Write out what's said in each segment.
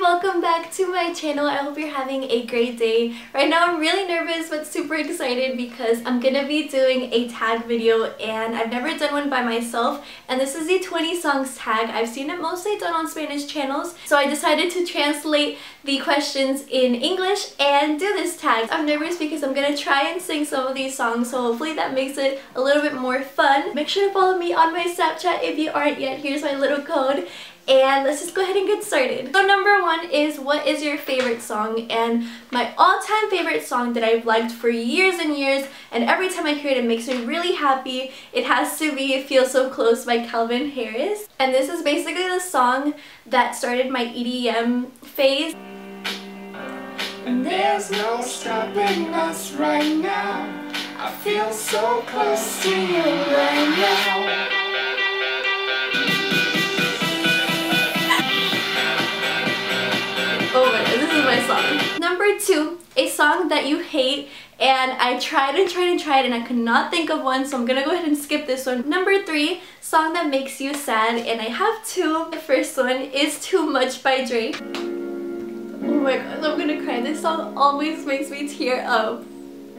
welcome back to my channel. I hope you're having a great day. Right now I'm really nervous but super excited because I'm gonna be doing a tag video and I've never done one by myself and this is the 20 songs tag. I've seen it mostly done on Spanish channels so I decided to translate the questions in English and do this tag. I'm nervous because I'm gonna try and sing some of these songs so hopefully that makes it a little bit more fun. Make sure to follow me on my Snapchat if you aren't yet. Here's my little code and let's just go ahead and get started. So number one is what is your favorite song and my all-time favorite song that I've liked for years and years and every time I hear it it makes me really happy. It has to be Feel So Close by Calvin Harris and this is basically the song that started my EDM phase. And there's no stopping us right now I feel so close to you right now Number two, a song that you hate and I tried and tried and tried and I could not think of one so I'm gonna go ahead and skip this one. Number three, song that makes you sad and I have two. The first one is Too Much by Drake. Oh my god, I'm gonna cry. This song always makes me tear up.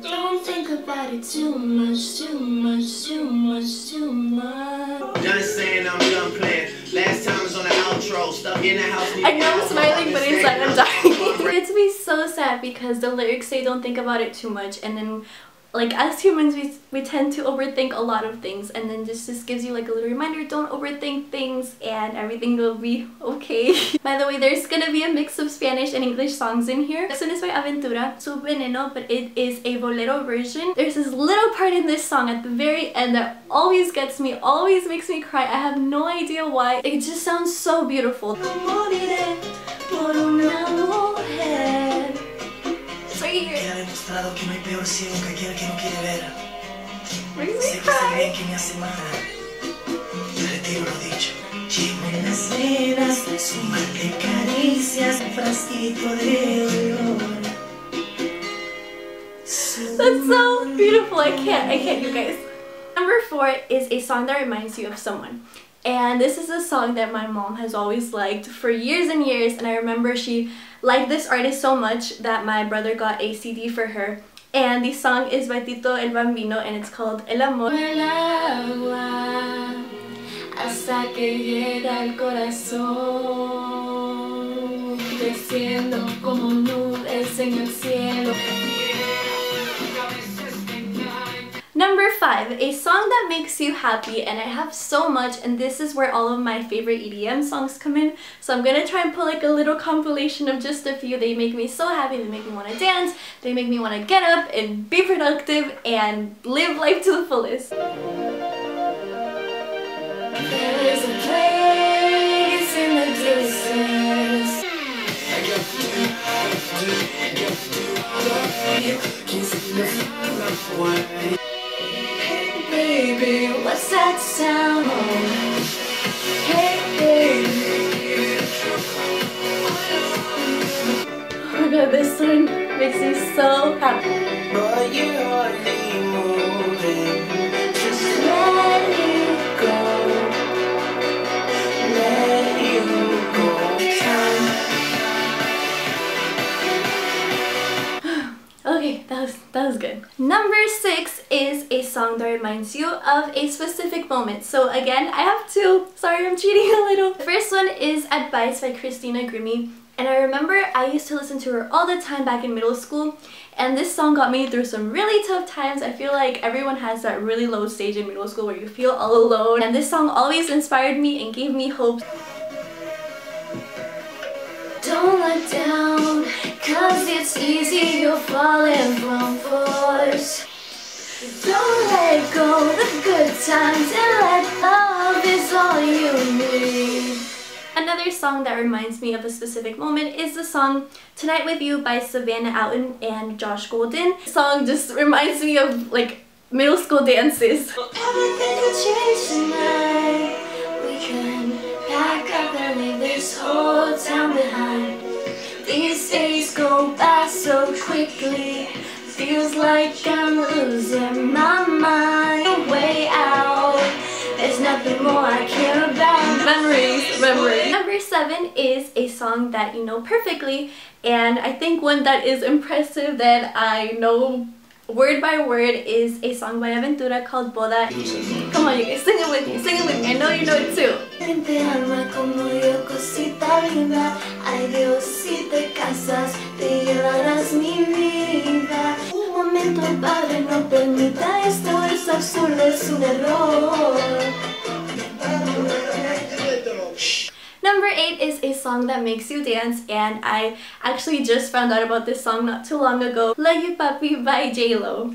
Don't think about it too much, too much, too much, too much. Done saying I'm done playing. Last time was on the outro, stuck in the house. I know I'm smiling, but inside I'm dying. It gets me so sad because the lyrics say don't think about it too much, and then like as humans we, we tend to overthink a lot of things. And then this just gives you like a little reminder don't overthink things and everything will be okay. By the way there's gonna be a mix of Spanish and English songs in here. This one is by Aventura Su Veneno but it is a bolero version. There's this little part in this song at the very end that always gets me always makes me cry. I have no idea why. It just sounds so beautiful que no hay que aquel que no quiere ver. Sé que bien que me hace mal. Yo retiro lo dicho. Las venas su mar de caricias, un frasquito de olor. That's so beautiful. I can't. I can't, you guys. Number four is a song that reminds you of someone. And this is a song that my mom has always liked for years and years. And I remember she liked this artist so much that my brother got a CD for her. And the song is by Tito El Bambino and it's called El Amor. El agua hasta que llega el corazón Desciendo como nubes en el cielo Number 5, a song that makes you happy and I have so much and this is where all of my favorite EDM songs come in. So I'm gonna try and pull like a little compilation of just a few. They make me so happy, they make me want to dance, they make me want to get up and be productive and live life to the fullest. That sound? Hey, baby. Oh my god, this song makes me so happy. But you moving. Just let it go. Okay, that was, that was good. Number six song that reminds you of a specific moment. So again, I have two. Sorry, I'm cheating a little. The first one is Advice by Christina Grimmie. And I remember I used to listen to her all the time back in middle school. And this song got me through some really tough times. I feel like everyone has that really low stage in middle school where you feel all alone. And this song always inspired me and gave me hope. Don't let down Cause it's easy, you're falling from force Don't let go the good times and let love is all you need Another song that reminds me of a specific moment is the song Tonight With You by Savannah Outen and Josh Golden. The song just reminds me of like middle school dances. Everything could change tonight We can pack up and leave this whole town behind these days go by so quickly Feels like I'm losing my mind way out There's no about, the more I care about. Memories, memories. Number seven is a song that you know perfectly, and I think one that is impressive that I know word by word is a song by Aventura called Boda. Come on, you guys, sing it with me, sing it with me. I know you know it too. Te ama como yo, cosita linda. Ay Dios, si te casas, te llevarás mi vida. Un momento, padre, no permita esto, es absurdo, es un error. Number 8 is a song that makes you dance and I actually just found out about this song not too long ago. Love You Papi by J-Lo.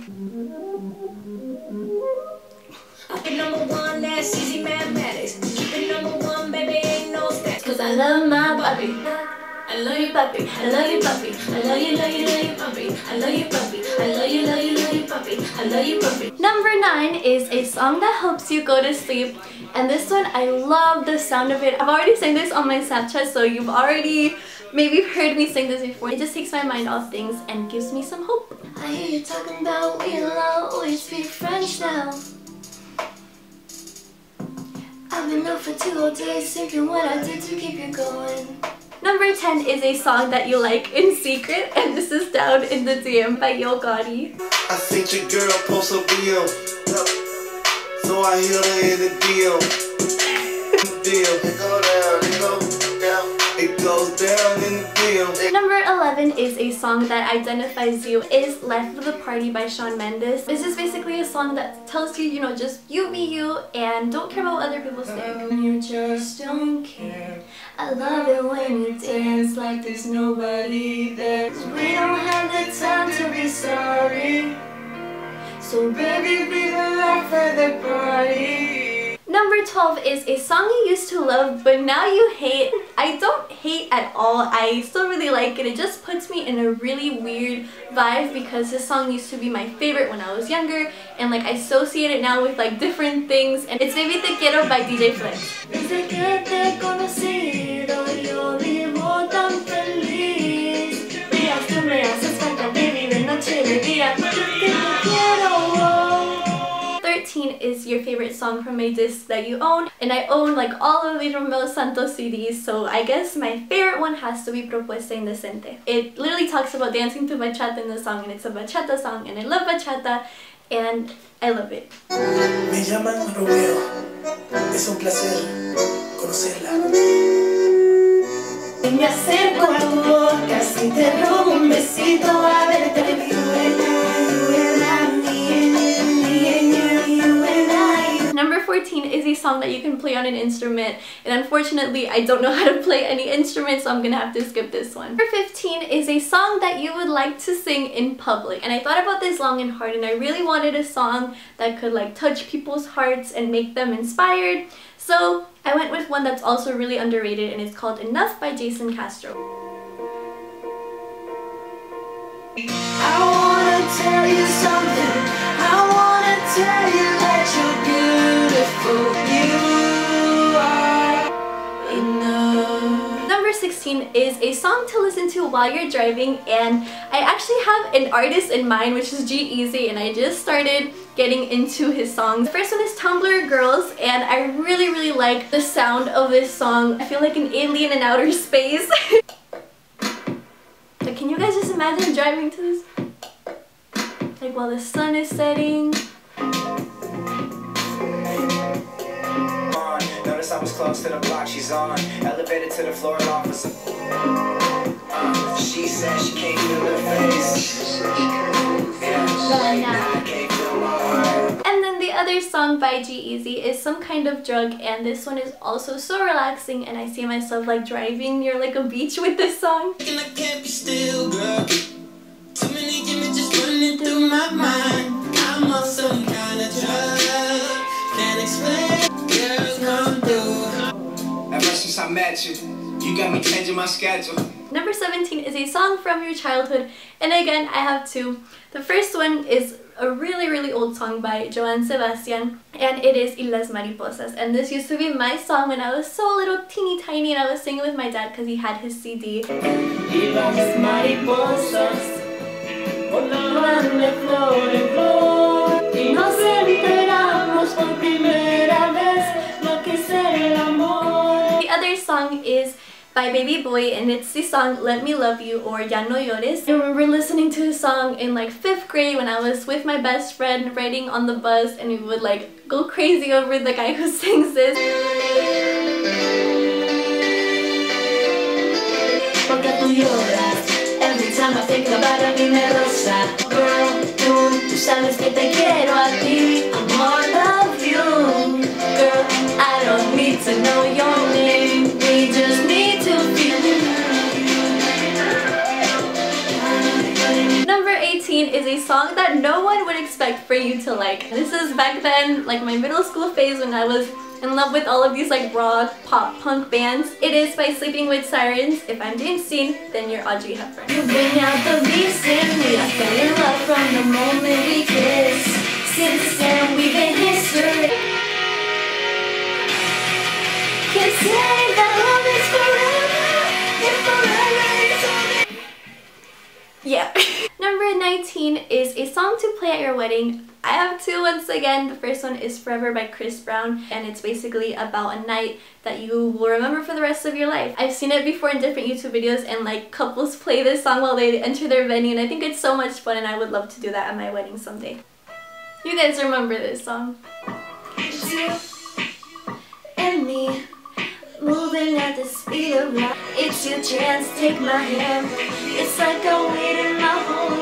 Number one, that's. Number one, baby, ain't no stats. Cause I love my puppy. I love you, puppy. I love you, puppy. I love you, love you, love you, puppy. I love you, puppy. I love you, love you, love you, puppy. I love you, puppy. Number 9 is a song that helps you go to sleep and this one I love the sound of it. I've already sang this on my Snapchat so you've already maybe heard me sing this before. It just takes my mind off things and gives me some hope. I hear you talking about we'll always speak French now. I've been up for two whole days thinking what I did to keep you going. Number 10 is a song that you like in secret and this is Down in the DM by Yo Gotti. I seen your girl post a video. So I hit her in the deal. deal. Go down, go goes down in the deal. Number 11 is a song that identifies you is Life of the Party by Shawn Mendes. This is basically a song that tells you, you know, just you be you and don't care about what other people think. Um, you just don't care. I love it when you dance like there's nobody there. we don't have the time to be sorry. So baby, be the life of the party. Number 12 is a song you used to love but now you hate. I don't hate at all. I still really like it. It just puts me in a really weird vibe because this song used to be my favorite when I was younger and like I associate it now with like different things and it's Baby Te Quiero by DJ Flex. Song from a disc that you own and I own like all of the Romeo Santos CDs so I guess my favorite one has to be Propuesta Indecente. It literally talks about dancing to bachata in the song and it's a bachata song and I love bachata and I love it. Me llaman Romeo. Es un placer conocerla. Me acerco a tu boca, si te robo un besito, a verte 14 is a song that you can play on an instrument and unfortunately I don't know how to play any instrument so I'm gonna have to skip this one. Number 15 is a song that you would like to sing in public and I thought about this long and hard and I really wanted a song that could like touch people's hearts and make them inspired so I went with one that's also really underrated and it's called Enough by Jason Castro. I wanna tell you something. I wanna tell you that you're Number 16 is a song to listen to while you're driving and I actually have an artist in mind which is G-Eazy and I just started getting into his songs. The first one is Tumblr Girls and I really really like the sound of this song. I feel like an alien in outer space. like can you guys just imagine driving to this? Like while the sun is setting. I was close to the block she's on. Elevated to the floor and officer. Uh, she said she can't feel her face. Yeah, right now I can't feel my heart. And then the other song by G-Eazy is Some Kind of Drug and this one is also so relaxing and I see myself like driving near like a beach with this song. And I can't be still, girl. Too many images running through my mind. I'm on some kind of drug. Since I met you, you got me changing my schedule. Number 17 is a song from your childhood and again I have two. The first one is a really really old song by Joan Sebastian and it is Y las Mariposas and this used to be my song when I was so little teeny tiny and I was singing with my dad because he had his CD. Y las mariposas volaban de flor en flor y nos enteramos por primera vez el amor. The other song is by Baby Boy and it's the song Let Me Love You or Ya No Llores. I remember listening to the song in like 5th grade when I was with my best friend riding on the bus and we would like go crazy over the guy who sings this. Girl, I don't need to know your 18 is a song that no one would expect for you to like. This is back then, like my middle school phase when I was in love with all of these like rock, pop, punk bands. It is by Sleeping with Sirens. If I'm James Dean, then you're Audrey Hepburn. You bring out the beast in me. I fell in love from the moment 19 is a song to play at your wedding. I have two once again. The first one is Forever by Chris Brown and it's basically about a night that you will remember for the rest of your life. I've seen it before in different YouTube videos and like couples play this song while they enter their venue and I think it's so much fun and I would love to do that at my wedding someday. You guys remember this song. It's you and me moving at the speed of light. It's your chance, take my hand. It's like I waited my whole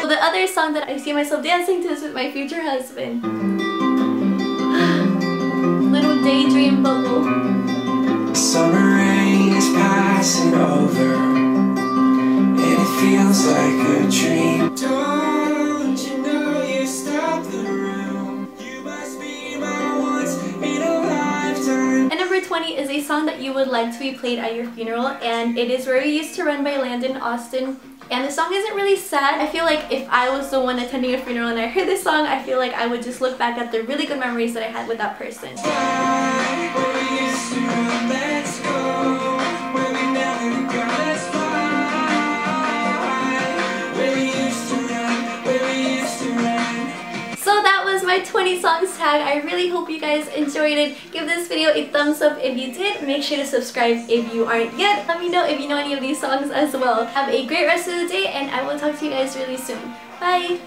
So the other song that I see myself dancing to is with my future husband. Little daydream bubble. Summer rain is passing over, and it feels like a dream. 20 is a song that you would like to be played at your funeral and it is We Used to Run by Landon Austin. And the song isn't really sad. I feel like if I was the one attending a funeral and I heard this song, I feel like I would just look back at the really good memories that I had with that person. My 20 songs tag. I really hope you guys enjoyed it. Give this video a thumbs up if you did. Make sure to subscribe if you aren't yet. Let me know if you know any of these songs as well. Have a great rest of the day and I will talk to you guys really soon. Bye!